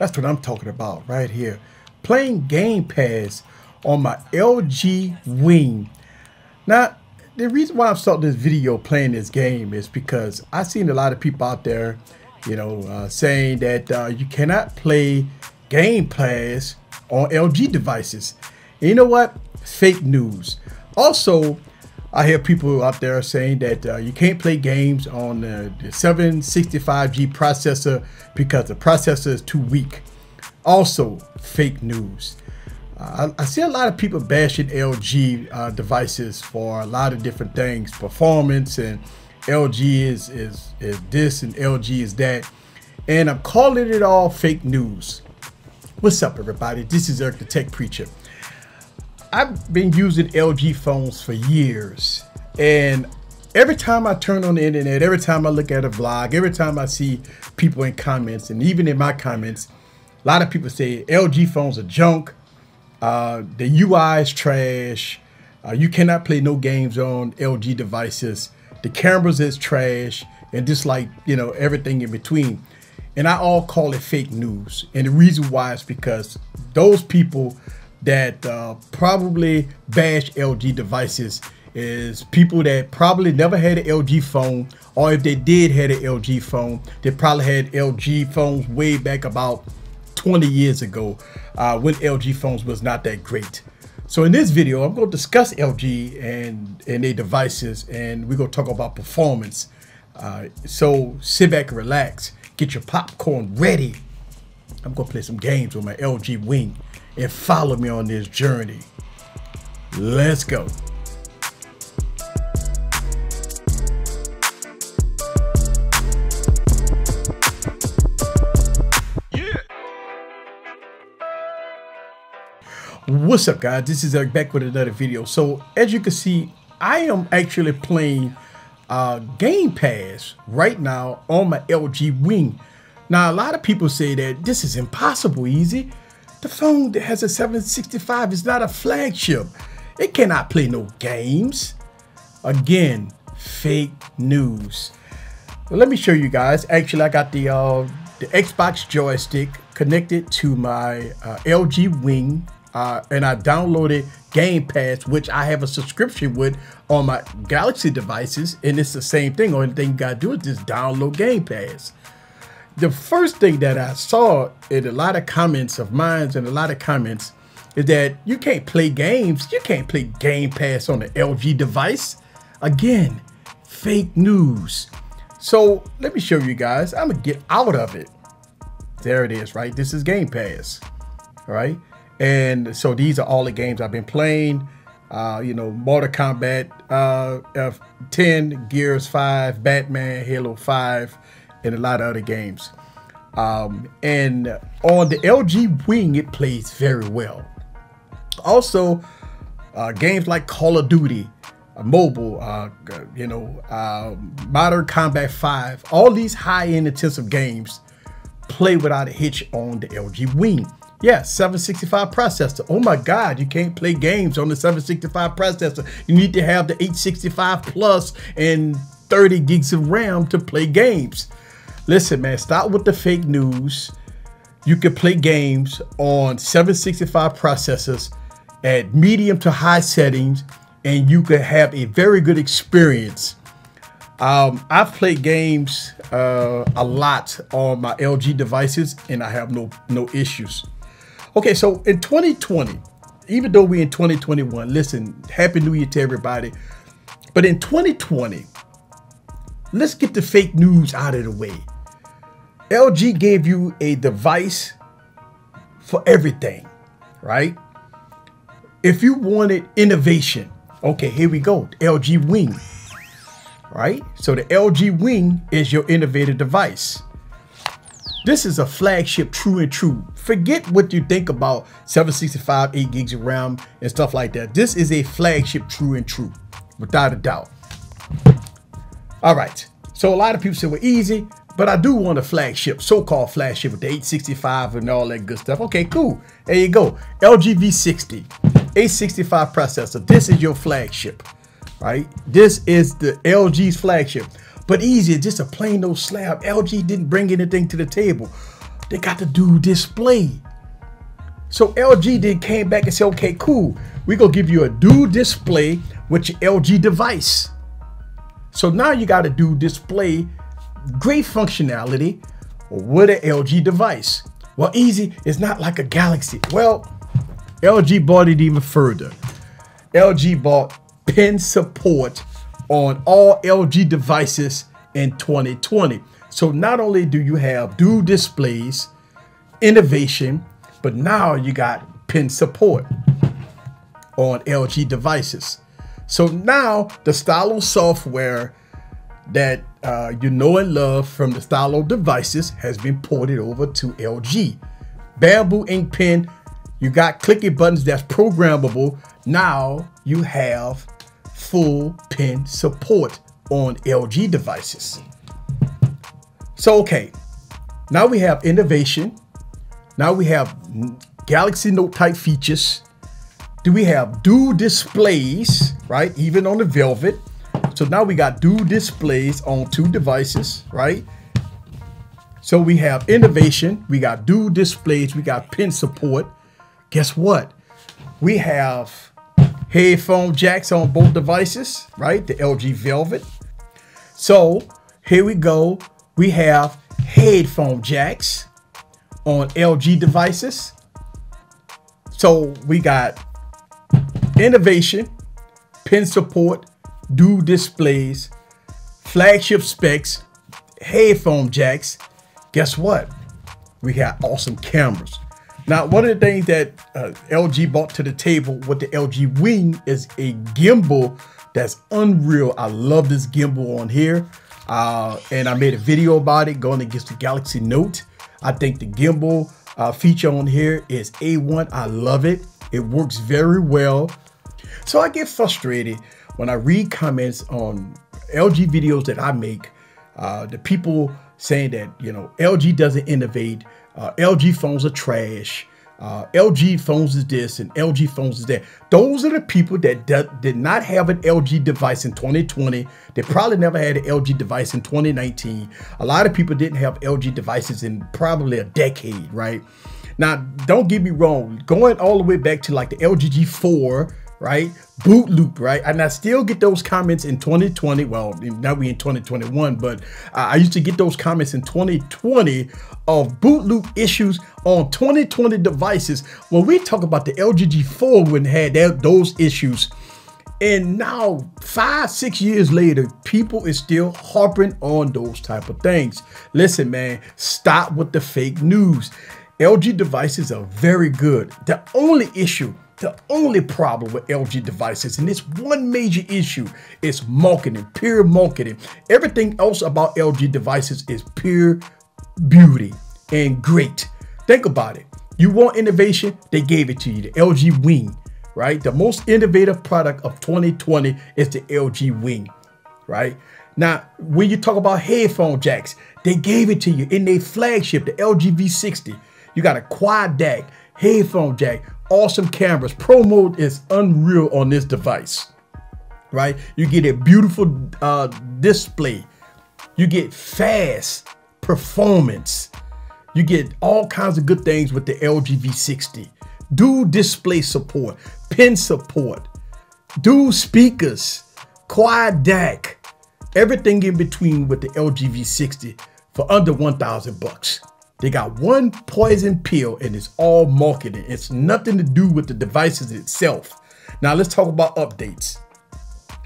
That's what I'm talking about right here. Playing Game Pass on my LG Wing. Now, the reason why I'm starting this video playing this game is because I've seen a lot of people out there, you know, uh, saying that uh, you cannot play Game Pass on LG devices. And you know what? Fake news. Also, I hear people out there saying that uh, you can't play games on the, the 765G processor because the processor is too weak. Also, fake news. Uh, I, I, see a lot of people bashing LG uh, devices for a lot of different things, performance, and LG is, is, is this and LG is that. And I'm calling it all fake news. What's up, everybody? This is Eric the Tech Preacher. I've been using LG phones for years, and every time I turn on the internet, every time I look at a vlog, every time I see people in comments, and even in my comments, a lot of people say LG phones are junk. Uh, the UI is trash. Uh, you cannot play no games on LG devices. The cameras is trash, and just like you know everything in between. And I all call it fake news. And the reason why is because those people that uh, probably bash LG devices is people that probably never had an LG phone, or if they did had an LG phone, they probably had LG phones way back about 20 years ago uh, when LG phones was not that great. So in this video, I'm to discuss LG and, and their devices, and we're to talk about performance. Uh, so sit back and relax, get your popcorn ready. I'm to play some games with my LG Wing and follow me on this journey. Let's go. What's up guys, this is Eric back with another video. So as you can see, I am actually playing uh, Game Pass right now on my LG Wing. Now a lot of people say that this is impossible easy. The phone that has a 765 is not a flagship. It cannot play no games. Again, fake news. Let me show you guys. Actually, I got the uh, the Xbox joystick connected to my uh, LG Wing, uh, and I downloaded Game Pass, which I have a subscription with on my Galaxy devices, and it's the same thing. Only thing you gotta do is just download Game Pass the first thing that I saw in a lot of comments of mine and a lot of comments is that you can't play games. You can't play Game Pass on an LG device. Again, fake news. So let me show you guys. I'm gonna get out of it. There it is, right? This is Game Pass, right? And so these are all the games I've been playing. Uh, you know, Mortal Kombat uh, F10, Gears 5, Batman, Halo 5, and a lot of other games. Um, and on the LG Wing, it plays very well. Also, uh, games like Call of Duty, uh, mobile, uh, you know, uh, Modern Combat 5, all these high-end intensive games play without a hitch on the LG Wing. Yeah, 765 processor. Oh my God, you can't play games on the 765 processor. You need to have the 865 plus and 30 gigs of RAM to play games. Listen, man, stop with the fake news. You can play games on 765 processors at medium to high settings, and you can have a very good experience. Um, I've played games uh, a lot on my LG devices, and I have no no issues. Okay, so in 2020, even though we're in 2021, listen, Happy New Year to everybody. But in 2020, let's get the fake news out of the way. LG gave you a device for everything, right? If you wanted innovation, okay, here we go. LG Wing, right? So the LG Wing is your innovative device. This is a flagship true and true. Forget what you think about 765, 8 gigs of RAM and stuff like that. This is a flagship true and true, without a doubt. All right. So a lot of people say, well, easy. But I do want a flagship, so-called flagship with the 865 and all that good stuff. Okay, cool. There you go. LG V60, 865 processor. This is your flagship, right? This is the LG's flagship. But easy, just a plain old slab. LG didn't bring anything to the table. they got to dual display. So LG then came back and said, okay, cool. We're going to give you a dual display with your LG device. So now you got to dual display great functionality with an LG device. Well, easy, it's not like a Galaxy. Well, LG bought it even further. LG bought pen support on all LG devices in 2020. So not only do you have dual displays, innovation, but now you got pen support on LG devices. So now the Stylo software that uh, you know and love from the Stylo devices has been ported over to LG. Bamboo ink pen, you got clicky buttons that's programmable. Now you have full pen support on LG devices. So, okay, now we have innovation. Now we have Galaxy Note type features. Do we have dual displays, right? Even on the Velvet. So now we got dual displays on two devices, right? So we have innovation, we got dual displays, we got pen support. Guess what? We have headphone jacks on both devices, right? The LG Velvet. So here we go. We have headphone jacks on LG devices. So we got innovation, pen support, dual displays, flagship specs, headphone jacks. Guess what? We got awesome cameras. Now, one of the things that uh, LG brought to the table with the LG Wing is a gimbal that's unreal. I love this gimbal on here. Uh, and I made a video about it going against the Galaxy Note. I think the gimbal uh, feature on here is A1. I love it. It works very well. So I get frustrated when I read comments on LG videos that I make, uh, the people saying that, you know, LG doesn't innovate, uh, LG phones are trash, uh, LG phones is this and LG phones is that. Those are the people that did not have an LG device in 2020. They probably never had an LG device in 2019. A lot of people didn't have LG devices in probably a decade, right? Now, don't get me wrong, going all the way back to like the LG G4, right? Boot loop, right? And I still get those comments in 2020. Well, now we in 2021, but I used to get those comments in 2020 of boot loop issues on 2020 devices. When we talk about the LG G4 when had that, those issues, and now five, six years later, people is still harping on those type of things. Listen, man, stop with the fake news. LG devices are very good. The only issue the only problem with LG devices, and this one major issue, is marketing, pure marketing. Everything else about LG devices is pure beauty and great. Think about it. You want innovation, they gave it to you. The LG Wing, right? The most innovative product of 2020 is the LG Wing, right? Now, when you talk about headphone jacks, they gave it to you in their flagship, the LG V60. You got a quad DAC, headphone jack, awesome cameras. Pro mode is unreal on this device, right? You get a beautiful uh, display. You get fast performance. You get all kinds of good things with the LG V60. Dual display support, pen support, dual speakers, quad DAC, everything in between with the LG V60 for under 1,000 bucks. They got one poison pill and it's all marketing. It's nothing to do with the devices itself. Now let's talk about updates.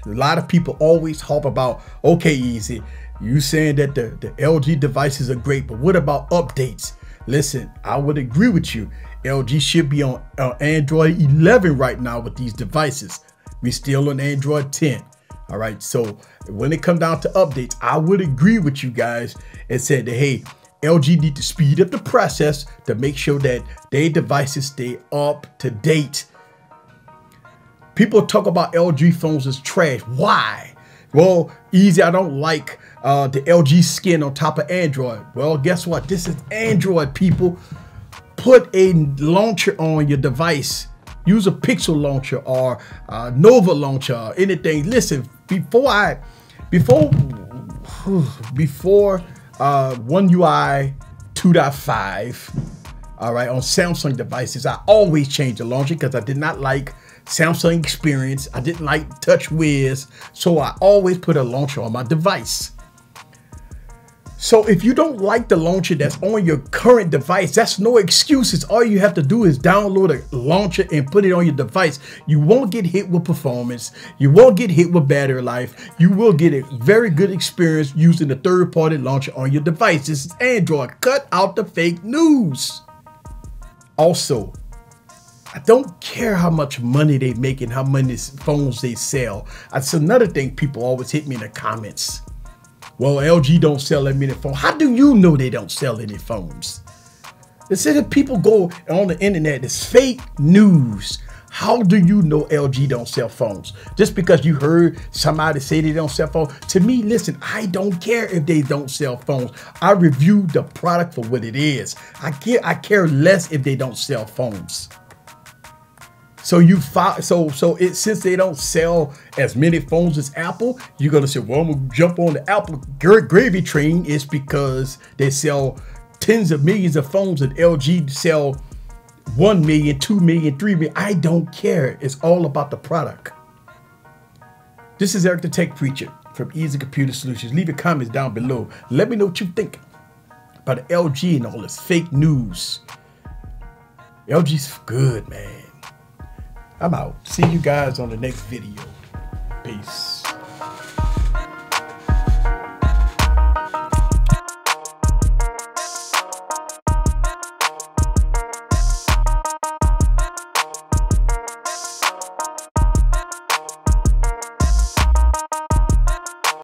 A lot of people always talk about, okay, easy. You saying that the, the LG devices are great, but what about updates? Listen, I would agree with you. LG should be on uh, Android 11 right now with these devices. we still on Android 10. All right. So when it comes down to updates, I would agree with you guys and said that, hey, LG need to speed up the process to make sure that their devices stay up to date. People talk about LG phones as trash. Why? Well, easy. I don't like uh, the LG skin on top of Android. Well, guess what? This is Android, people. Put a launcher on your device. Use a Pixel launcher or uh, Nova launcher or anything. Listen, before I, before, before uh, One UI 2.5. All right, on Samsung devices, I always change the launcher because I did not like Samsung experience. I didn't like TouchWiz, so I always put a launcher on my device. So if you don't like the launcher that's on your current device, that's no excuses. All you have to do is download a launcher and put it on your device. You won't get hit with performance. You won't get hit with battery life. You will get a very good experience using the third-party launcher on your device. This is Android. Cut out the fake news. Also, I don't care how much money they make and how many phones they sell. That's another thing people always hit me in the comments. Well, LG don't sell that many phones. How do you know they don't sell any phones? Say that people go on the internet, it's fake news. How do you know LG don't sell phones? Just because you heard somebody say they don't sell phones? To me, listen, I don't care if they don't sell phones. I review the product for what it is. I care, I care less if they don't sell phones. So you so so it since they don't sell as many phones as Apple, you're gonna say, well, I'm gonna jump on the Apple gravy train. It's because they sell tens of millions of phones and LG sell 1 million, 2 million, 3 million. I don't care. It's all about the product. This is Eric the Tech Preacher from Eazy Computer Solutions. Leave your comments down below. Let me know what you think about LG and all this fake news. LG's good, man. I'm out. See you guys on the next video. Peace.